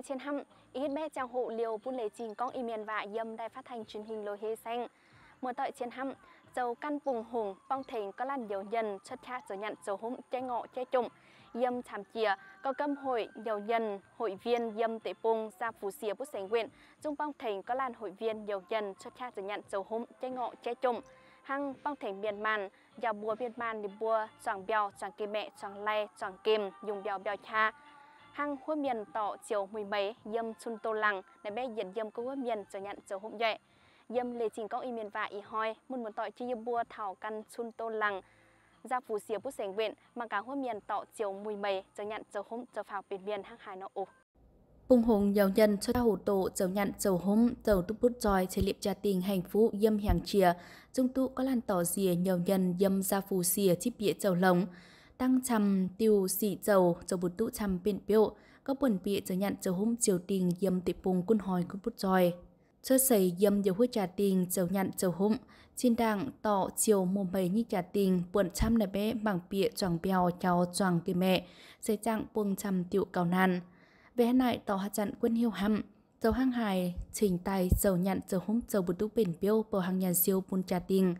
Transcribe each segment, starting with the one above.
Mùa trên hăm, ít bé trang hộ liều buôn lề trình con y miền và dâm đài phát thanh truyền hình lô hê xanh. Mùa tội trên hăm, dầu căn bùng hùng, bong thỉnh có lan dầu dần, chất cha dầu nhận dầu húng che ngọ che trụng. Dâm chạm chìa, có cơm hội dầu dần, hội viên dâm tệ bùng ra phù xìa bút sành nguyện. dung bong thỉnh có lan hội viên dầu dần, chất cha dầu nhận dầu húng che ngọ che trụng. Hăng bong thành miền màn, dầu bùa miền màn đi bùa, choàng bèo, choàng kim mẹ, choàng lay, choàng kim, dùng bèo bèo cha hăng hôi miền tỏ chiều mười mấy dâm chun tô lăng để bé diễn dâm có huế miền cho nhận cho hôm dậy. Dâm lệ trình có y miền và y hoi muốn muốn tỏi chi bua thảo căn chun tô lăng ra phù xìa bút sành viện mà cả huế miền tỏ chiều mười mấy cho nhận cho hôm, cho phào biển miền, hang hải nó ủ Bùng hùng giàu nhân cho hủ tổ giàu nhận giàu hôm giàu túc bút tròi chế liệp trà tình hành phú dâm hàng chìa. Dung tụ có lan tỏ dìa nhiều nhân dâm ra phù xìa chip bịa giàu lồng tăng chầm tiêu xỉ dầu cho bút tụ chầm biển biểu có buồn bị cho nhận cho hôm chiều tình dâm tịp bùng quân hỏi quân bút tròi cho xây dâm dầu hút trà tình cho nhận cho hôm trên đảng tỏ chiều mồm bầy như trà tình buồn chăm này bé bằng bịa choàng bèo cháu choàng kì mẹ xây trạng buông chăm tiệu cao nan. Về này tỏ hạt chặn quân hiêu hăm dầu hang hài trình tài dầu nhận dầu hôm dầu bút tụ biển biểu bầu hàng nhà siêu buôn trà tình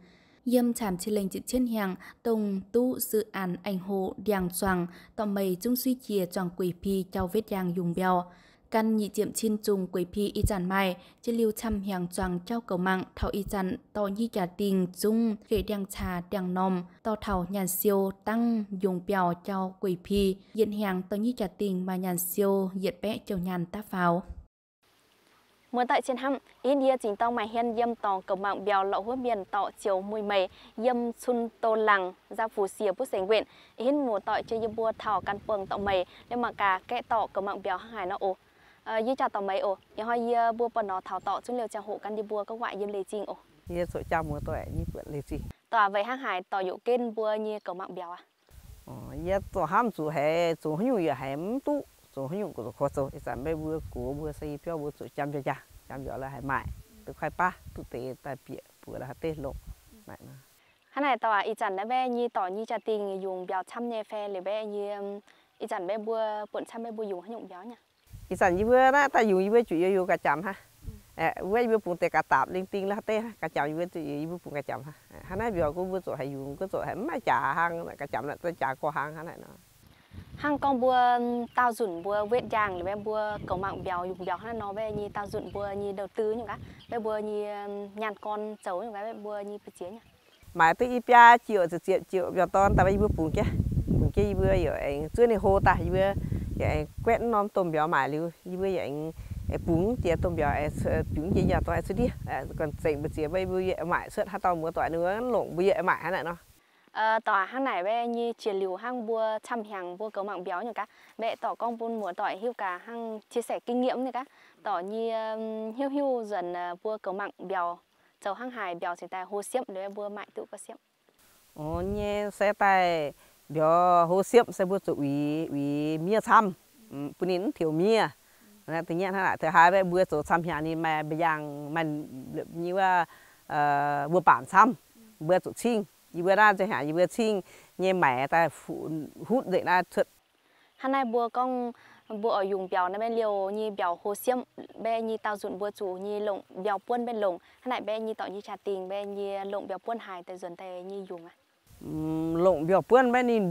yếm chạm chi lệnh chữ trên hàng, tùng tu dự án ảnh hộ đàng choàng tỏ mây trung suy chia choàng quỷ phi trao vết giang dùng bèo căn nhị tiệm chin trùng quỷ phi y giản mai chỉ lưu chăm hàng choàng trao cầu mạng thảo y giản to nhi trả tình dung khế đàng trà đàng nòm to thảo nhàn siêu tăng dùng bèo trao quỷ phi diện hàng to nhi trả tình mà nhàn siêu diện bẽ châu nhàn tác pháo. Mưa tại trên hăm, India chính tông mà hiên yêm tòng cầu mạng bèo lậu hứa miền tọ chiều mùi mây yêm xuân tô lăng ra phù xìa bút sành nguyện in mùa tọ chơi yêm bùa thảo căn phường tọ mây nên mà cả kẽ tọ cầu mạng bèo hải nó ồ như chào tọ mây ồ nhưng hỏi yê bùa bần nó thảo tọ chung liều chào hộ căn đi bùa các ngoại yêm lề trình ồ yê sổ chào mùa tọ như bữa lề trình tọ vậy hang hải tọ dụ kên bùa như cầu mạng bèo à yê tọ ham chủ hệ chủ hữu yê hẻm tu số hình dụng của khó số sản bây vừa của vừa xây phiếu vừa số trăm cho cha trăm giờ là hải mại từ khoai pa từ tế tại bịa vừa là tê lộ mại mà hắn này tao ý chẳng đã bé như tỏ như cha tình dùng béo chăm nhẹ phe để bé như ý chẳng bé bữa bận chăm bé bữa dùng hình dụng béo nha ý chẳng như vừa đó ta dùng như vừa chủ yếu dùng cả chăm ha vừa vừa bụng tê cả tạp linh tinh là tê cả chăm vừa chủ yếu vừa bụng cả chăm ha hắn này béo cũng vừa số hay dùng cái số hay mà trả hàng cả chăm là ta trả qua hàng hắn này nó hang con bua tao dùn bua vết giang là bé bua cầu mạng béo dùng béo. Hay nó về như tao dùn bua như đầu tư những cái bé bua như nhàn con xấu những cái bé bua như bữa chiến nhá mà tôi ít bia chịu thì chịu chịu béo to tao bây bua bùn kia. Bùn kia bua giờ anh chưa này hồ ta bua vậy quét non tôm béo mà lưu. Bua vậy bún chia tôm béo bún chia nhà tôi sẽ đi. Còn xây bữa chia bây bua vậy mãi sợ hai tao mua tỏi nữa, lộn bua vậy mãi hay này tỏ hang này bé như chia liều hang bua chăm hàng bua cầu mạng béo như các bé tỏ con buôn muốn tỏi hiu cả hang chia sẻ kinh nghiệm như các tỏ như hiu hiu dần bua cầu mạng béo dầu hang hải béo thì tại hồ xiêm để bua mại tự có xiêm ồ nhé xe tay béo hồ xiêm sẽ bua tự ủy ủy mía chăm bún nín thiểu mía là tự nhiên ha thứ hai bé bua tổ chăm hàng thì mà bây giờ mình như là bua bản chăm bua tổ chinh y bữa ra cho hả? Y bữa xin nhẹ mẹ ta phụ hút dậy ra thật hắn này bùa con bùa ở dùng béo này bên liều như béo hồ xiêm bên như tao dụng bùa chủ như lồng béo buôn bên lồng hắn này bên như tỏ như trà tình bên như lồng béo buôn hài tại dần tại như dùng à? Lồng béo buôn bên nhìn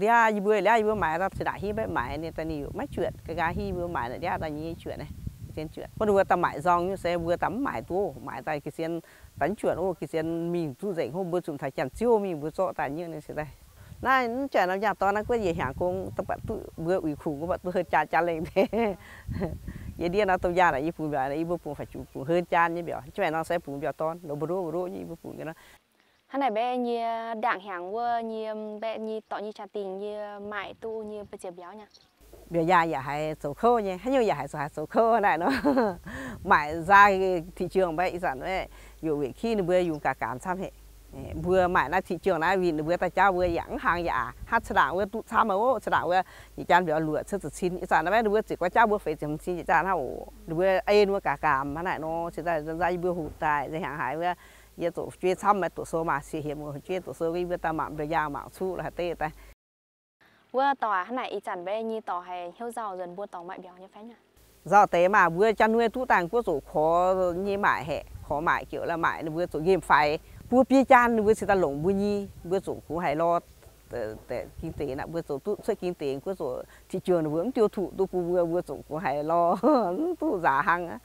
dia y bữa y bữa mẹ ta sẽ đại hi bên mẹ nên ta nhiều mấy chuyện cái gái hi bữa mẹ này dia ta như chuyện này trên chuyện. Có vừa ta mãi dòng như xe, vừa tắm mãi tu, mãi tại cái sen đánh chuyện, ô, cái sen mình tu dậy hôm bữa chúng thấy chẳng siêu mình vừa cho tại như này sẽ đây. Này, nó chuyện nó nhà to, nó có gì hả con tập bạn tu vừa ủy khủng của bạn tu hơi cha cha lên thế. Vậy đi nó tôi già là y phụ bia là y bố phụ phải chủ, phụ hơi cha như biểu. Chuyện nó sẽ phụ bia to, nó bố bố bữa như bố phụ cái nó. Hắn này bé như, đảng hàng vua, như bé, như tọ như trà tình, như mại tu, như bây giờ béo nha. Bây giờ giờ hay sổ khô nhé hay nhiều giờ hay sổ sổ khô này nó mãi ra thị trường vậy sản đấy dù vì khi nó vừa dùng cả cảm xăm hệ vừa mãi là thị trường này vì nó vừa ta trao vừa dẫn hàng giả hát sẽ đảo vừa tụ sao mà ô sẽ đảo vừa chỉ chan vừa lụa sẽ xin sản nó vừa chỉ có trao vừa phải chấm xin chỉ chan hậu vừa ai vừa cả cảm mà này nó sẽ ra ra vừa hụt tài ra hàng hải vừa giờ tổ chuyên xăm mà tổ số mà sẽ hiện một chuyên tổ số cái vừa ta mạng vừa giàu mạng su là tê ta vừa tỏ hắn này ý chẳng bé như tỏ hay hiếu giàu dần buôn tỏ mại béo như phép nhỉ? Dạ, Do tế mà vừa chăn nuôi thu tàng của sổ khó như mãi hệ khó mãi kiểu là mãi vừa sổ game phải, vừa pi chan vừa sẽ ta lủng vừa nhi vừa sổ cũng hay lo để kinh tế là vừa sổ tu xuất kinh tế của sổ thị trường vừa tiêu thụ tu vừa vừa sổ cũng hay lo tu giả hàng á.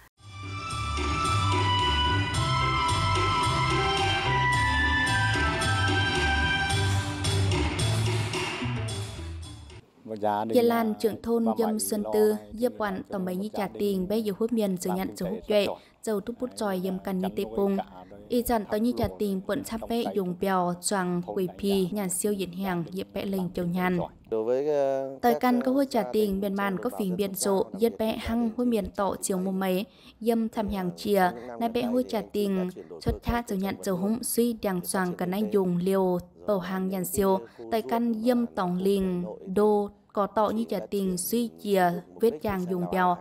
Gia Lan trưởng thôn Dâm Sơn Tư, Dâm Quản tổng bày nhi trả tiền bé dầu hút miền dầu nhận dầu hút duệ, dầu túc bút tròi yếm căn nhi tê bông. Y dặn tao như trả tiền vẫn sắp vẽ dùng bèo, choàng, quỷ pì, nhàn siêu diễn hàng, dịp bé lên châu nhàn. Tới căn có hôi trả tiền miền bàn có phình biên sộ, yết bé hăng hôi miền tọ chiều mùa mấy, yếm thăm hàng chìa, nay bé hôi trả tiền, xuất cha dầu nhận dầu húng suy đàng choàng cần anh dùng liều, bầu hàng nhàn siêu, tới căn yếm tổng liền, đô, có tọ như trả tiền suy chìa vết chàng dùng bèo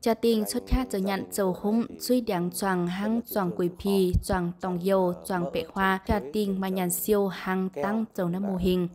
Cha tình xuất khác giờ nhận dầu húng suy đáng choàng hăng, choàng quỷ phi choàng tòng dầu, choàng bệ hoa. Cha tình mà nhàn siêu hăng tăng dầu năm mô hình.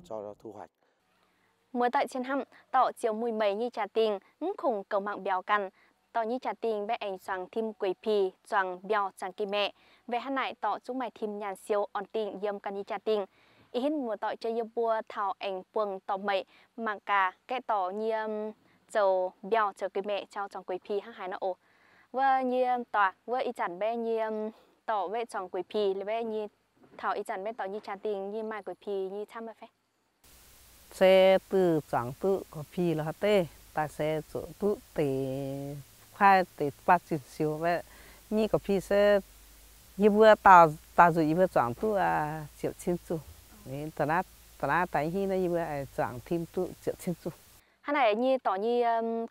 Mới tại trên hăm tọ chiều mùi mấy như trả tiền khủng cầu mạng bèo cằn. Tọ như trà tình bé ảnh choàng thêm quỷ pì choàng bèo choàng kỳ mẹ. Về hắn lại tọ chúng mày thêm nhàn siêu on tình dâm cằn như trà tình ý in mùa tội chơi bua thảo ảnh quần tỏ mậy mạng cả cái tỏ như um, dầu bèo chờ cái mẹ cho trong quỷ phi hăng hải nó ồ và như tỏ và ý chẳng bé như tỏ về trong quỷ phi là bé như thảo ý chẳng bé tỏ như trà tiền như mai quỷ phi như tham phép xe từ chẳng tự có phi là tê ta sẽ chỗ tự để khoai để bắt chỉnh siêu vậy như có phi sẽ như vừa tao tao rồi vừa chẳng tự à chịu chín chủ nên tao đã tao đã tại khi nó như vậy chẳng thêm tu chuyện xin tu hắn này như tỏ như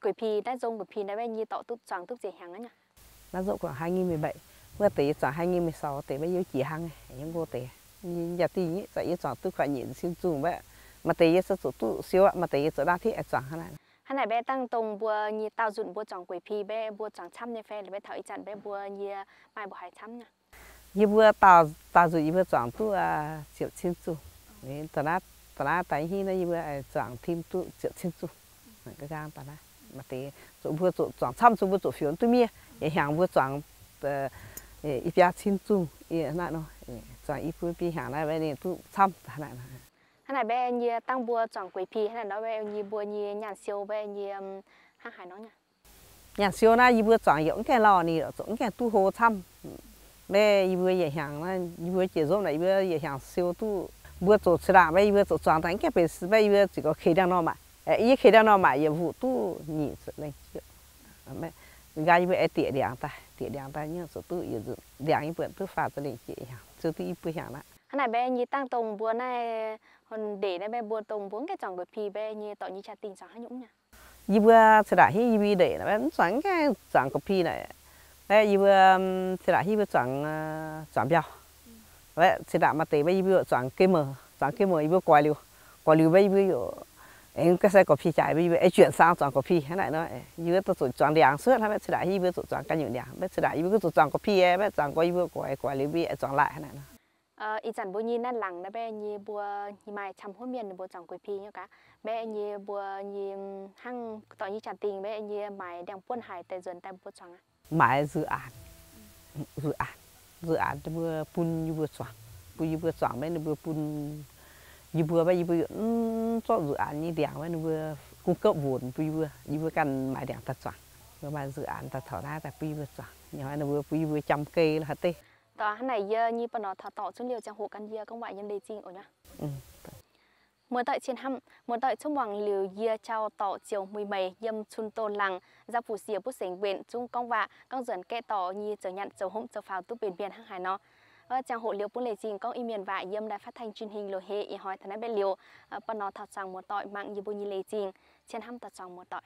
quỷ pì đã dùng quỷ pì này như tỏ tu chẳng tu gì hàng nhá nó dụ khoảng 2017 vừa tỷ chẳng 2016 tỷ bây giờ chỉ hàng những cô tỷ như giờ tỷ nhỉ tại chẳng tu phải nhìn xin tu vậy. Mà tỷ sẽ tu siêu mà tỷ sẽ đa thiết chẳng hắn này. Hắn này bé tăng tông bùa như tao dụng bùa chẳng quỷ pì bé bùa chẳng chăm như phe là bé thở ý chẳng bé bùa như mai bùa hải chăm nha. Như bùa tao tao dụng bùa chẳng tu à chịu xin tu nên tao đã tao đã tại khi nó như vậy chẳng thêm tu chuyện xin tu cái gang tao đã mà thì chỗ vừa chỗ chẳng chăm chỗ vừa chỗ phiền tôi mía. Để hàng vừa chẳng ít bia xin tu ý nãy nó chẳng ít vừa bia hàng này vậy nên tu chăm thế này thế này bé như tăng bùa chẳng quỷ pì thế này nó bé như bùa như nhàn siêu bé như hàng hải nó nha nhàn siêu na như bùa chẳng giống cái lò này giống cái tu hồ chăm bé như bùa vậy hàng na như bùa chỉ giống này bùa vậy hàng siêu tu bữa bây giờ tổ chức thành cái bây bây giờ chỉ có khi đang nó mà ý khi đang nó mà nhiệm vụ tu nhị sự lên chuyện mẹ gai bây tiệt đảng ta tiệt đảng ta nhớ số tu yêu dụng đảng như bữa tu phá cho lên chị hàng số tu ít bữa hàng đó anh này bé như tăng tùng bữa này còn để đây bé bữa tùng bốn cái chồng của pì bé như tội như cha tình sáng nhũng nha. Như bữa sẽ đã hi như để là bé sáng cái sáng của pì này. Đấy như bữa sẽ đã hi bữa sáng sáng bèo. Vậy sẽ đã mà tế bây giờ chọn cái mờ chọn cái mờ bây giờ quay liu. Quay liu bây giờ em cái xe có phi chạy bây giờ em chuyển sang chọn có phi. Thế này nói như tôi tụi chọn đèn suốt hay bây giờ đại bây tụi chọn cái những đèn. Bây giờ đại bây tụi chọn có phi em bây chọn có yêu của của liệu bị chọn lại. Thế này nói. Ờ, Ít chẳng bố nhi năn lặng đã bé nhi bùa nhi mai chăm hoa miền bùa chồng quỳ phi nhá cả bé nhi bùa nhi hăng tỏ nhi chẳng tình bé nhi mai đang buôn hải tại dần tại bùa chồng mai dự án. Dự án. Dự án bùa bùn như bùa chồng bùn như bùa chồng bé bùa bùn như vừa bây vừa ừ, cho dự án như đảng với vừa cung cấp vốn bây vừa như vừa cần mãi đảng thật soạn và mà dự án ta thở ra tại bây vừa soạn nhà nó vừa bây vừa chăm cây là hết tê đó này giờ như bọn nó thở tỏ xuống nhiều trong hộ căn giờ công ngoại nhân đề gì ở nhá ừ. Mới tại trên hăm, mới tại trong hoàng liều dìa trao tỏ chiều mùi mày dâm chun tôn làng, ra phủ xìa bút sảnh viện trung công vạ, con dần kẹ tỏ như chờ nhận chờ hôm chờ pháo tu biển biển hàng hải nó. Ờ, chàng hộ liệu bút lệ dình có y miền vải dâm đài phát thanh truyền hình lô hệ y hỏi thân ái bên liều, ờ, bọn nó thật rằng một tội mạng như bù như lệ dình trên hăm thật rằng một tội.